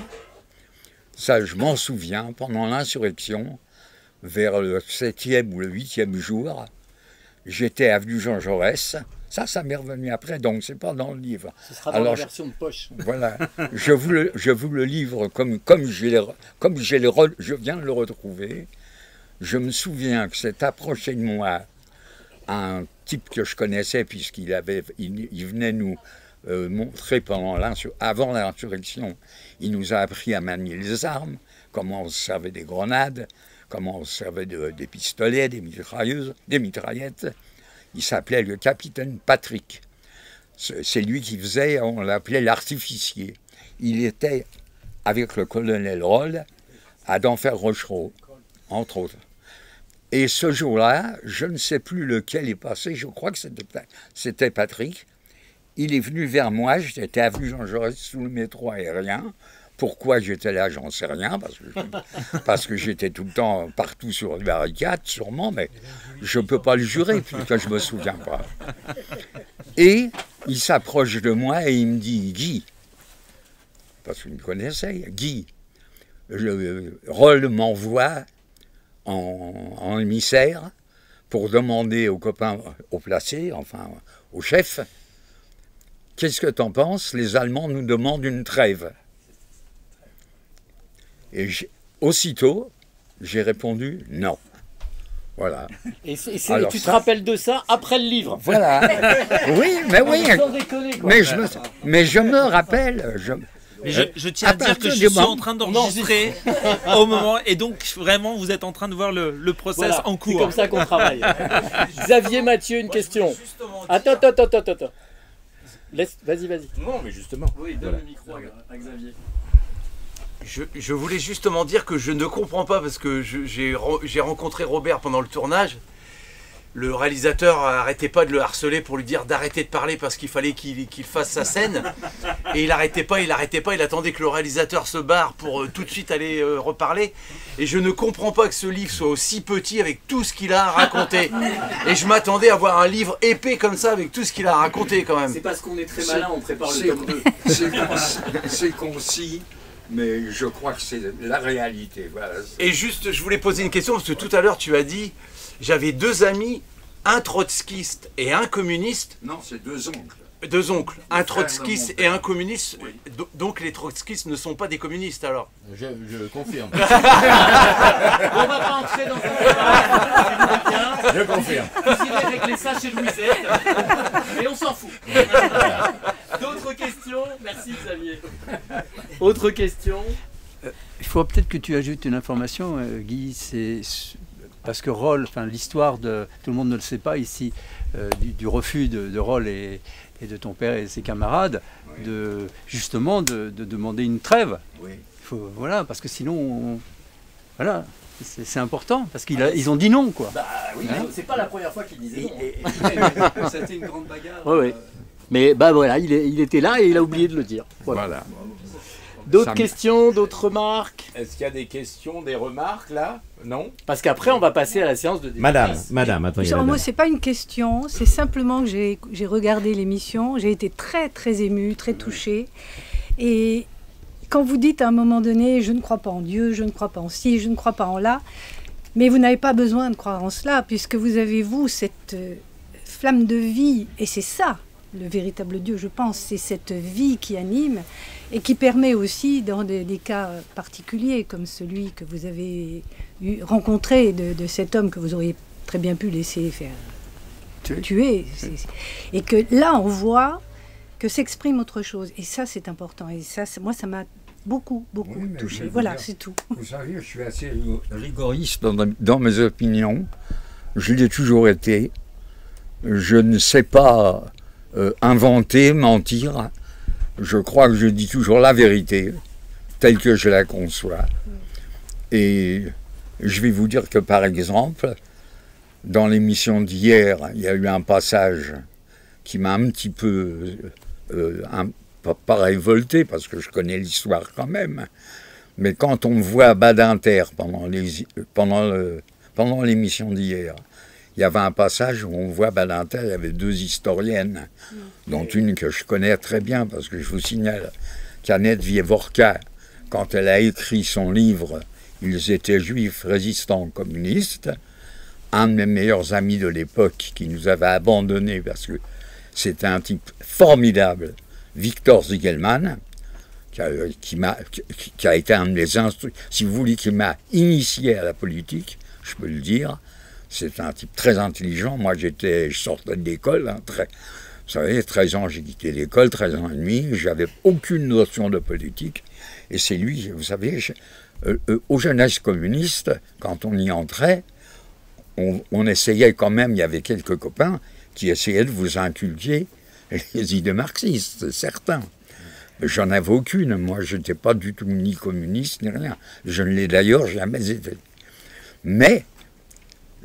ça je m'en souviens, pendant l'insurrection, vers le septième ou le huitième jour, j'étais avenue Jean Jaurès. Ça, ça m'est revenu après, donc c'est pas dans le livre. Ce sera dans Alors, la version de poche. Voilà, je vous le, je vous le livre comme, je viens de le retrouver. Je me souviens que c'est approché de moi un type que je connaissais, puisqu'il avait, il, venait nous euh, montrer pendant avant l'insurrection, il nous a appris à manier les armes, comment on se servait des grenades, comment on se servait des pistolets, des mitrailleuses, des mitraillettes. Il s'appelait le capitaine Patrick. C'est lui qui faisait, on l'appelait l'artificier. Il était avec le colonel Roll à Denfer Rochereau, entre autres. Et ce jour-là, je ne sais plus lequel est passé, je crois que c'était Patrick. Il est venu vers moi, j'étais avenue Jean Jaurès sous le métro aérien. Pourquoi j'étais là, j'en sais rien, parce que, parce que j'étais tout le temps partout sur les barricades, sûrement, mais je ne peux pas le jurer, puisque je ne me souviens pas. Et il s'approche de moi et il me dit Guy, parce qu'il me connaissait, Guy, le Roll m'envoie en, émissaire pour demander aux copains, au placés, enfin au chef, qu'est-ce que tu en penses? Les Allemands nous demandent une trêve. Et aussitôt, j'ai répondu non. Voilà. Et, tu te rappelles de ça après le livre Voilà. oui, mais oui. mais, je me, mais je me rappelle. Je, je, tiens à, dire que je suis en train d'enregistrer au moment, et donc vraiment vous êtes en train de voir le, le process en cours. C'est comme ça qu'on travaille. Xavier Mathieu, une question. Attends, attends, attends, attends. Vas-y, vas-y. Non, mais justement. Oui, donne le micro à Xavier. Je, voulais justement dire que je ne comprends pas parce que j'ai rencontré Robert pendant le tournage. Le réalisateur arrêtait pas de le harceler pour lui dire d'arrêter de parler parce qu'il fallait qu'il fasse sa scène. Et il arrêtait pas, il arrêtait pas, il attendait que le réalisateur se barre pour euh, tout de suite aller euh, reparler. Et je ne comprends pas que ce livre soit aussi petit avec tout ce qu'il a à raconter. Et je m'attendais à voir un livre épais comme ça avec tout ce qu'il a à raconter quand même. C'est parce qu'on est très malin, on prépare le tome 2. C'est concis mais je crois que c'est la réalité. Et juste, je voulais poser une question, parce que tout à l'heure, tu as dit, j'avais deux amis, un trotskiste et un communiste. Non, c'est deux oncles. Deux oncles, un trotskiste et un communiste. Donc les trotskistes ne sont pas des communistes alors Je, je confirme. On va pas entrer dans un Je confirme. Vous irez régler ça chez Louisette. Et on s'en fout. D'autres questions? Merci Xavier. Autre question? Euh, Il faut peut-être que tu ajoutes une information, euh, Guy. C'est parce que Roll, enfin l'histoire de tout le monde ne le sait pas ici, euh, du, refus de, de Roll et, de ton père et ses camarades, de justement de, demander une trêve. Oui. faut, voilà, parce que sinon, voilà, c'est important parce qu'ils ils ont dit non, quoi. Bah oui, hein c'est pas la première fois qu'ils disaient non. C'était une grande bagarre. Oui, oui. Mais bah voilà, il, il, était là et il a oublié de le dire. voilà. D'autres questions, d'autres remarques? Est-ce qu'il y a des questions, des remarques là? Non? Parce qu'après, on va passer à la séance de débat. Madame, madame, attendez. Moi, c'est pas une question, c'est simplement que j'ai regardé l'émission, j'ai été très, très émue, très touchée. Et quand vous dites à un moment donné, je ne crois pas en Dieu, je ne crois pas en ci, je ne crois pas en là, mais vous n'avez pas besoin de croire en cela, puisque vous avez, vous, cette euh, flamme de vie, et c'est ça, le véritable Dieu, je pense, c'est cette vie qui anime et qui permet aussi, dans des, cas particuliers, comme celui que vous avez eu, rencontré de, cet homme que vous auriez très bien pu laisser faire tuer, et que là, on voit que s'exprime autre chose. Et ça, c'est important. Et ça, moi, ça m'a beaucoup, beaucoup touché. Voilà, c'est tout. Vous savez, je suis assez rigoriste dans, dans mes opinions. Je l'ai toujours été. Je ne sais pas euh, inventer, mentir. Je crois que je dis toujours la vérité, telle que je la conçois. Et je vais vous dire que par exemple, dans l'émission d'hier, il y a eu un passage qui m'a un petit peu, euh, pas, révolté, parce que je connais l'histoire quand même, mais quand on voit Badinter pendant l'émission pendant d'hier, il y avait un passage où on voit Badinter, il y avait deux historiennes, dont une que je connais très bien, parce que je vous signale qu'Annette Vievorka, quand elle a écrit son livre Ils étaient juifs résistants communistes, un de mes meilleurs amis de l'époque qui nous avait abandonnés parce que c'était un type formidable, Victor Ziegelman, qui a, qui a été un de mes instructeurs, si vous voulez, qui m'a initié à la politique, je peux le dire, C'est un type très intelligent. Moi, j'étais, je sortais de l'école, hein, très, vous savez, 13 ans, j'ai quitté l'école, 13 ans et demi, j'avais aucune notion de politique. Et c'est lui, vous savez, je- euh, euh, aux jeunesses communistes, quand on y entrait, on, essayait quand même, il y avait quelques copains qui essayaient de vous inculquer les idées marxistes, certains. Mais J'en avais aucune. Moi, je n'étais pas du tout ni communiste ni rien. Je ne l'ai d'ailleurs jamais été. Mais,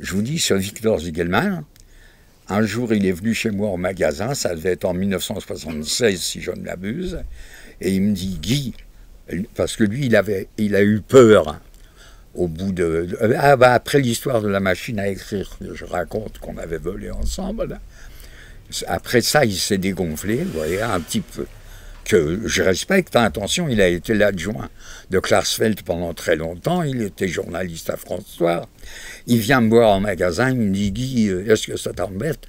je vous dis, ce Victor Ziegelman, un jour, il est venu chez moi au magasin, ça devait être en 1976, si je ne m'abuse, et il me dit, Guy, parce que lui, il, avait, il a eu peur au bout de... de- ah, bah, après l'histoire de la machine à écrire que je raconte qu'on avait volé ensemble, après ça, il s'est dégonflé, vous voyez, un petit peu. Que je respecte, hein, attention, il a été l'adjoint de Klarsfeld pendant très longtemps, il était journaliste à France Soir. Il vient me voir en magasin, il me dit Guy, euh, est-ce que ça t'embête?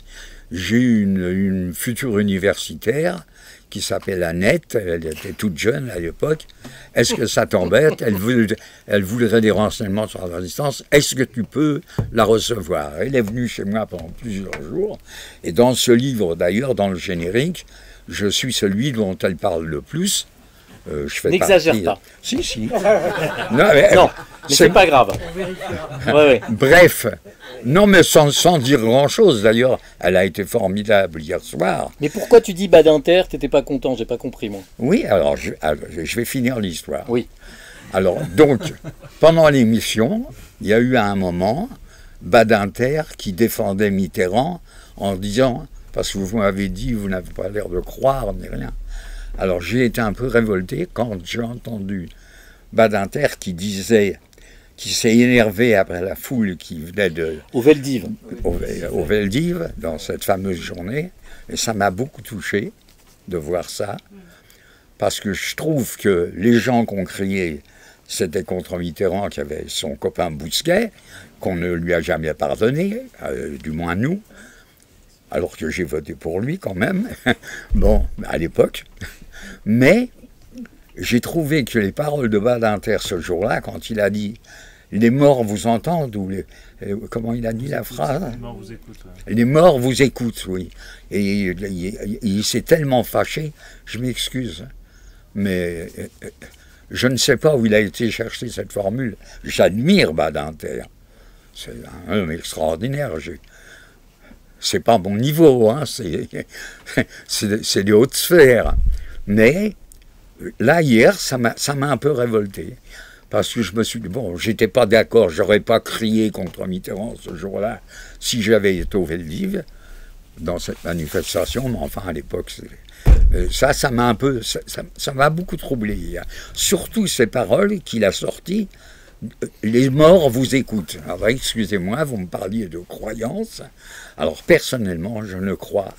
J'ai une future universitaire qui s'appelle Annette, elle était toute jeune à l'époque. Est-ce que ça t'embête? Elle, voudrait des renseignements sur la distance. Est-ce que tu peux la recevoir? Elle est venue chez moi pendant plusieurs jours. Et dans ce livre, d'ailleurs, dans le générique, je suis celui dont elle parle le plus. Euh, je fais N'exagère partie- pas. Si, si. non, mais, Non, mais c'est pas grave. Ouais, ouais. Bref, non, mais sans, sans dire grand-chose. D'ailleurs, elle a été formidable hier soir. Mais pourquoi tu dis Badinter T'étais pas content, j'ai pas compris moi. Oui, alors je, alors, je vais finir l'histoire. Oui. Alors, donc, pendant l'émission, il y a eu à un moment Badinter qui défendait Mitterrand en disant, parce que vous m'avez dit, vous n'avez pas l'air de croire ni rien. Alors, j'ai été un peu révolté quand j'ai entendu Badinter qui disait, qui s'est énervé après la foule qui venait de, Au Veldiv. au, au dans cette fameuse journée. Et ça m'a beaucoup touché de voir ça, parce que je trouve que les gens qui ont crié, c'était contre Mitterrand qui avait son copain Bousquet, qu'on ne lui a jamais pardonné, euh, du moins nous, alors que j'ai voté pour lui quand même, bon, à l'époque. Mais j'ai trouvé que les paroles de Badinter ce jour-là, quand il a dit les morts vous entendent, ou les, euh, comment il a dit la phrase Non, vous écoute. ouais. les morts vous écoutent, oui. Et il, il- il s'est tellement fâché, je m'excuse, mais euh, euh, je ne sais pas où il a été chercher cette formule. J'admire Badinter. C'est un homme extraordinaire. C'est pas mon niveau, hein, c'est des hautes sphères. Mais là, hier, ça m'a un peu révolté. Parce que je me suis dit, bon, j'étais pas d'accord, j'aurais pas crié contre Mitterrand ce jour-là si j'avais été au Veldiv dans cette manifestation, mais enfin à l'époque, euh, ça, ça m'a un peu, ça m'a beaucoup troublé. Surtout ces paroles qu'il a sorties. Les morts vous écoutent. Alors, excusez-moi, vous me parliez de croyance. Alors, personnellement, je ne crois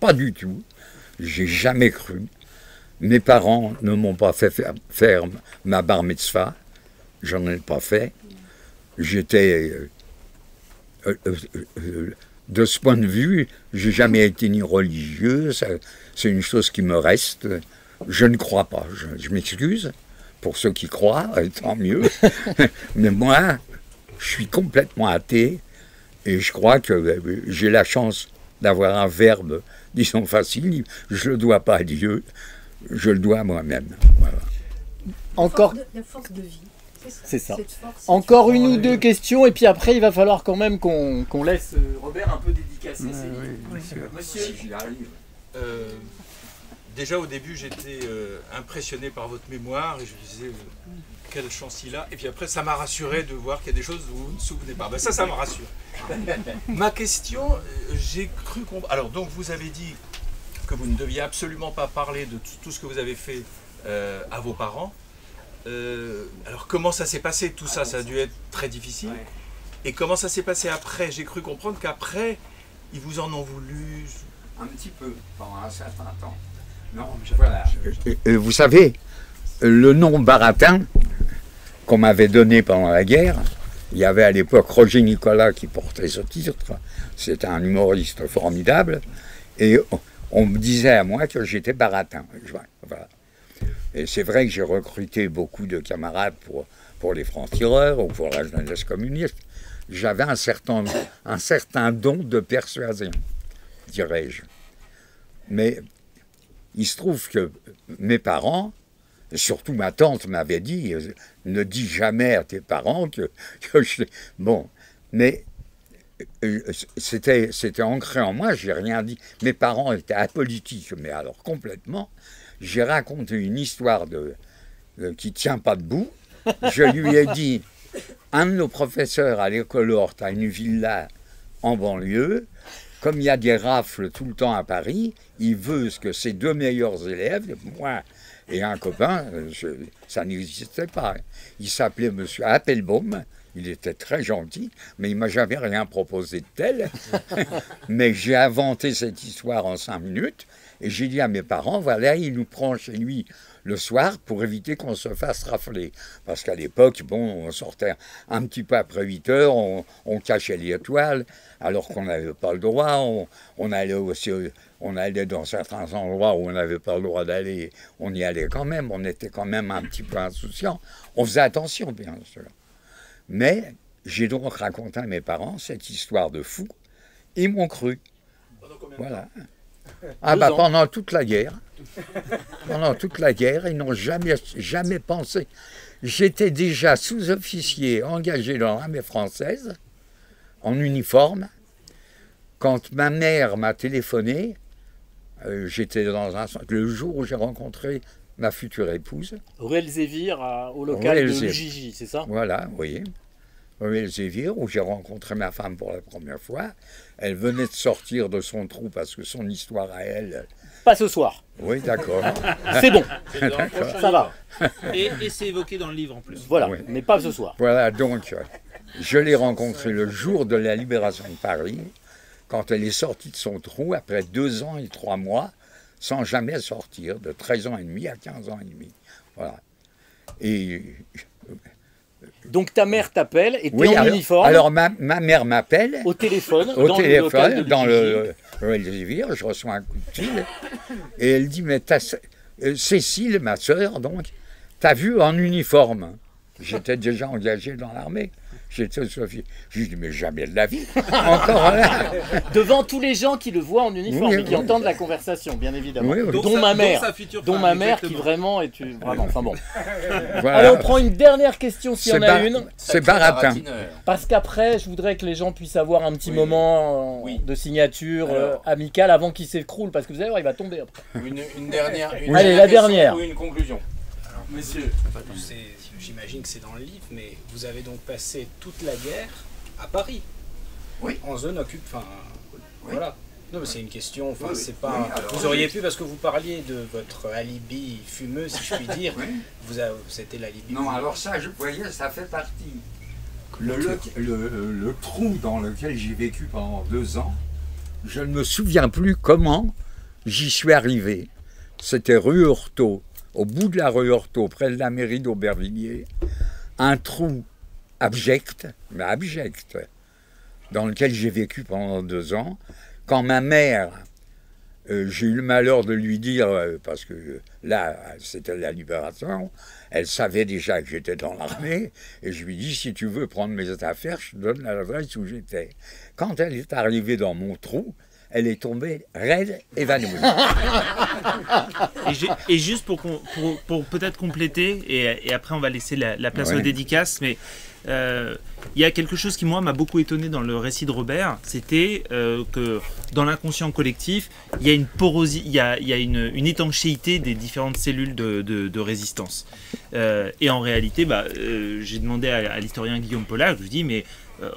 pas du tout. J'ai jamais cru. Mes parents ne m'ont pas fait faire, ma bar mitzvah. J'en ai pas fait. J'étais. euh, euh, euh, de ce point de vue, j'ai jamais été ni religieux. C'est une chose qui me reste. Je ne crois pas. Je m'excuse pour ceux qui croient, euh, tant mieux. Mais moi, je suis complètement athée et je crois que euh, j'ai la chance d'avoir un verbe, disons, facile. Je ne le dois pas à Dieu, je le dois à moi-même. Voilà. Encore, La force de vie. c'est ça. Force, Encore une ou deux questions et puis après il va falloir quand même qu'on laisse euh, Robert un peu dédicacer ses livres. Monsieur, Euh, déjà au début j'étais euh, impressionné par votre mémoire et je me disais euh, quelle chance il a. Et puis après ça m'a rassuré de voir qu'il y a des choses dont vous ne vous souvenez pas. Ben, ça, ça me rassure. Ma question, euh, j'ai cru comprendre. Alors donc vous avez dit que vous ne deviez absolument pas parler de tout, ce que vous avez fait euh, à vos parents. Alors comment ça s'est passé? Tout ça Ça a dû être très difficile. Et comment ça s'est passé après? J'ai cru comprendre qu'après, ils vous en ont voulu. Un petit peu, pendant un certain temps. Non, voilà. Euh, vous savez, le nom Baratin qu'on m'avait donné pendant la guerre, il y avait à l'époque Roger Nicolas qui portait ce titre. C'était un humoriste formidable. Et on, me disait à moi que j'étais Baratin. Et c'est vrai que j'ai recruté beaucoup de camarades pour, pour les francs-tireurs ou pour la jeunesse communiste. j'avais un certain, un certain don de persuasion, dirais-je. Mais il se trouve que mes parents, surtout ma tante m'avait dit, euh, ne dis jamais à tes parents que, je... Bon, mais euh, c'était, c'était ancré en moi, j'ai rien dit. Mes parents étaient apolitiques, mais alors complètement. J'ai raconté une histoire de, de- qui tient pas debout. Je lui ai dit, un de nos professeurs à l'école Horte a une villa en banlieue. Comme il y a des rafles tout le temps à Paris, il veut ce que ses deux meilleurs élèves, moi et un copain, euh, je- ça n'existait pas. Il s'appelait Monsieur Appelbaum. Il était très gentil, mais il m'a jamais rien proposé de tel. mais j'ai inventé cette histoire en cinq minutes et j'ai dit à mes parents voilà, il nous prend chez lui le soir pour éviter qu'on se fasse rafler. Parce qu'à l'époque, bon, on sortait un petit peu après 8 heures, on, on cachait les étoiles, alors qu'on n'avait pas le droit. On, on allait aussi, on allait dans certains endroits où on n'avait pas le droit d'aller. On y allait quand même. On était quand même un petit peu insouciant. On faisait attention, bien sûr. Mais j'ai donc raconté à mes parents cette histoire de fou. Ils m'ont cru. Voilà. Ah Deux bah pendant toute la guerre. Pendant toute la guerre, ils n'ont jamais, jamais pensé. J'étais déjà sous-officier engagé dans l'armée française, en uniforme. Quand ma mère m'a téléphoné, euh, j'étais dans un... Le jour où j'ai rencontré ma future épouse, Aurel Zévir à- au local Aurel de l'UJJ, c'est ça? Voilà, vous voyez. Ruelle Zévir, où j'ai rencontré ma femme pour la première fois. Elle venait de sortir de son trou parce que son histoire à elle. Pas ce soir. Oui, d'accord. C'est bon. Ça va. Et, et c'est évoqué dans le livre en plus. Voilà, Oui. mais pas ce soir. Voilà, donc, je l'ai rencontrée le jour de la libération de Paris, quand elle est sortie de son trou, après deux ans et trois mois, sans jamais sortir, de 13 ans et demi à 15 ans et demi. Voilà. Et Donc ta mère t'appelle et t'es oui, en alors, uniforme. alors ma, ma mère m'appelle. Au téléphone au dans le local téléphone, de dans le je reçois un coup de fil, et elle dit, mais euh, Cécile, ma sœur, donc, t'as vu en uniforme? J'étais déjà engagé dans l'armée. J'étais Sophie. Je lui dis, mais jamais de la vie. Encore là. Devant tous les gens qui le voient en uniforme Oui, et qui oui. entendent la conversation, bien évidemment. Oui, oui. Dont, ma mère. sa future Dont femme, ma mère qui vraiment est une- vraiment. Enfin bon. Voilà. Allez, on prend une dernière question s'il y en a une. C'est baratin. Parce qu'après, je voudrais que les gens puissent avoir un petit Oui. moment euh, Oui. de signature euh, amicale avant qu'il s'écroule. Parce que vous allez voir, il va tomber après. Une, une dernière. Une Allez, la question dernière. Ou une conclusion. Monsieur. J'imagine que c'est dans le livre, mais vous avez donc passé toute la guerre à Paris. Oui. En zone occupée. Enfin, voilà. Non, mais c'est une question. Enfin, Oui, oui. c'est pas. Oui, alors, vous auriez pu, parce que vous parliez de votre alibi fumeux, si je puis dire. Oui. Vous avez- c'était l'alibi. Non, alors ça, je, vous voyez, ça fait partie. Le, le- le- le trou dans lequel j'ai vécu pendant deux ans, je ne me souviens plus comment j'y suis arrivé. C'était rue Heurtaud, au bout de la rue Heurtaud, près de la mairie d'Aubervilliers, un trou abject, mais abject, dans lequel j'ai vécu pendant deux ans. Quand ma mère, euh, j'ai eu le malheur de lui dire, euh, parce que là, c'était la libération, elle savait déjà que j'étais dans l'armée, et je lui dis, si tu veux prendre mes affaires, je te donne l'adresse où j'étais. Quand elle est arrivée dans mon trou, elle est tombée raide, évanouie. Et, et juste pour, qu'on- pour, pour peut-être compléter, et, et après on va laisser la, la place Ouais. aux dédicaces, mais euh, il y a quelque chose qui moi m'a beaucoup étonné dans le récit de Robert, c'était euh, que dans l'inconscient collectif, il y a une porosité, il y a, il y a une, une étanchéité des différentes cellules de, de- de résistance. Euh, et en réalité, bah, j'ai demandé à, à l'historien Guillaume Pollack, je lui dis mais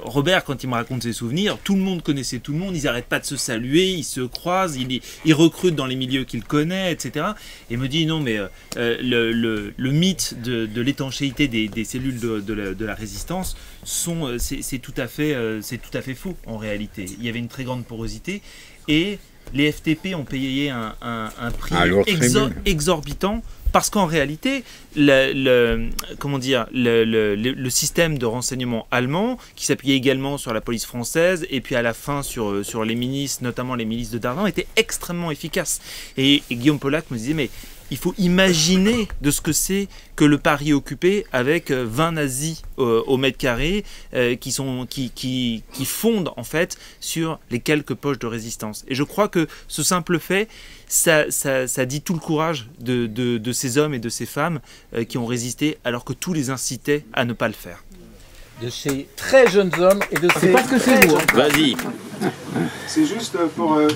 Robert, quand il me raconte ses souvenirs, tout le monde connaissait tout le monde, ils n'arrêtent pas de se saluer, ils se croisent, ils, recrutent dans les milieux qu'il connaît, etc. Et me dit non, mais euh, euh, le, mythe de, l'étanchéité des, cellules de la résistance, sont, euh, c'est tout, à fait, euh, c'est tout à fait faux en réalité. Il y avait une très grande porosité et les FTP ont payé un, un- un prix exor- exorbitant parce qu'en réalité, le, le- comment dire, le, le- le- le système de renseignement allemand, qui s'appuyait également sur la police française, et puis à la fin sur, euh, sur les milices, notamment les milices de Dardan, était extrêmement efficace. Et, et Guillaume Pollack me disait, mais il faut imaginer de ce que c'est que le Paris occupé avec euh, 20 nazis euh, au mètre carré euh, qui, sont, qui, qui, qui fondent en fait sur les quelques poches de résistance. Et je crois que ce simple fait, ça, ça, ça dit tout le courage de, de, de ces hommes et de ces femmes euh, qui ont résisté alors que tout les incitait à ne pas le faire. De ces très jeunes hommes et de ces. pas ce que c'est, très vous, hein. jeunes- Vas-y. C'est juste pour euh,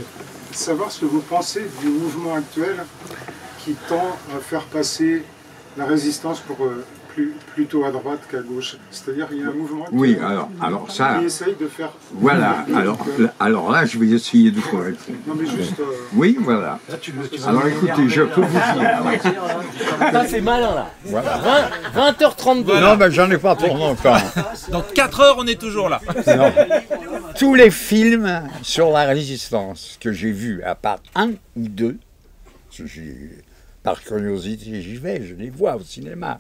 savoir ce que vous pensez du mouvement actuel qui tend à faire passer la résistance pour euh, plus, plutôt à droite qu'à gauche. C'est-à-dire qu'il y a un mouvement Oui, alors, alors ça, qui essaye de faire... voilà, alors, là- alors là, je vais essayer de correcter. Non mais juste... euh, Oui, voilà. Alors écoutez, je peux vous dire. Ça, c'est malin là. Voilà. 20, 20h32. Non, mais j'en ai pas pour longtemps. Dans 4 heures, on est toujours là. Non. Tous les films sur la résistance que j'ai vus, à part un ou deux, j'ai- par curiosité j'y vais, je les vois au cinéma.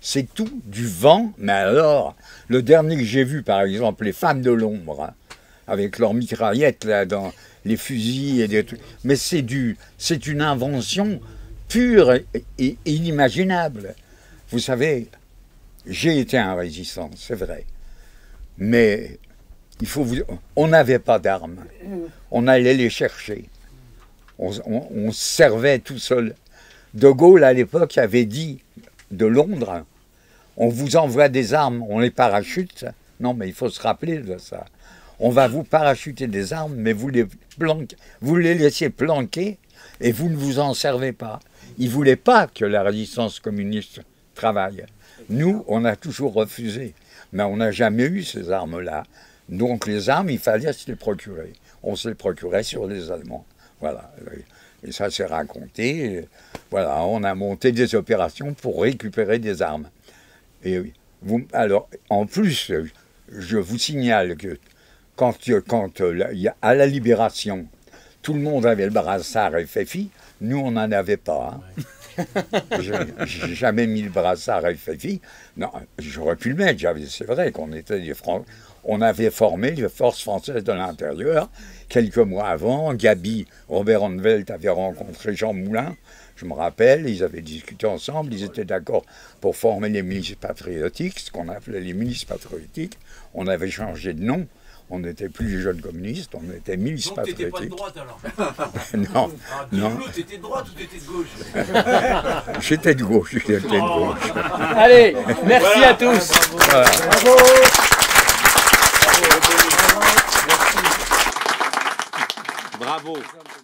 C'est tout du vent, mais alors, le dernier que j'ai vu, par exemple, Les Femmes de l'ombre, hein, avec leurs mitraillettes là, dans les fusils et des trucs, mais c'est du, c'est une invention pure et, et inimaginable. Vous savez, j'ai été un résistant, c'est vrai. Mais il faut vous on n'avait pas d'armes. On allait les chercher. On, on- on se servait tout seul. De Gaulle, à l'époque, avait dit de Londres on vous envoie des armes, on les parachute. Non, mais il faut se rappeler de ça. On va vous parachuter des armes, mais vous les, laissez planquer et vous ne vous en servez pas. Ils ne voulaient pas que la résistance communiste travaille. Nous, on a toujours refusé, mais on n'a jamais eu ces armes-là. Donc les armes, il fallait se les procurer. On se les procurait sur les Allemands. Voilà. Et ça s'est raconté. Voilà, on a monté des opérations pour récupérer des armes. Et vous, alors, en plus, je vous signale que quand, quand euh, à la libération, tout le monde avait le brassard FFI, nous, on n'en avait pas. hein. Je J'ai jamais mis le brassard FFI. Non, j'aurais pu le mettre. C'est vrai qu'on était des Fran- On avait formé les forces françaises de l'intérieur. Quelques mois avant, Gabi, Robert Anvelt avait rencontré Jean Moulin. Je me rappelle, ils avaient discuté ensemble, ils étaient d'accord pour former les milices patriotiques, ce qu'on appelait les milices patriotiques. On avait changé de nom. On n'était plus les jeunes communistes, on était milices patriotiques. pas de droite alors Non. Ah, non. de droite ou t'étais de gauche? J'étais de gauche, j'étais de gauche. Oh. Allez, merci à tous. Bravo. Bravo. Bravo.